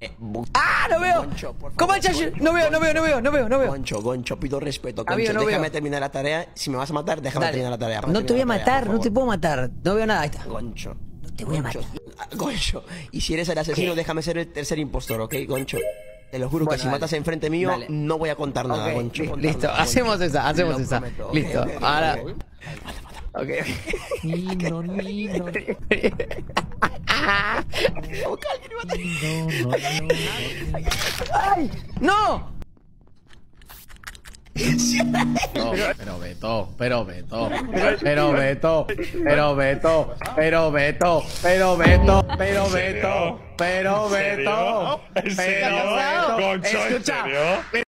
Eh, ¡Ah, no veo! Goncho, por favor, ¿Cómo? Goncho, No veo, no veo, no veo, no veo, no veo. Goncho, Goncho, pido respeto. Goncho, Amigo, no déjame veo. terminar la tarea. Si me vas a matar, déjame Dale. terminar la tarea. No te voy a matar, no te puedo matar. No veo nada. Ahí está. Goncho. No te voy a matar. Goncho. Y si eres el asesino, déjame ser el tercer impostor, ¿ok, Goncho? Te lo juro Bueno, que si dale. matas enfrente mío, Dale. no voy a contar nada, Ok, Goncho. contar listo, nada, Goncho. hacemos esa, hacemos Lo esa. prometo, Listo, ahora- ok. Ok, ok. Nino, Nino, Nino, ¡Ay! ¡No! No, pero Beto, pero Beto, pero Beto, pero Beto, pero Beto, pero Beto, pero Beto, pero. Beto, pero.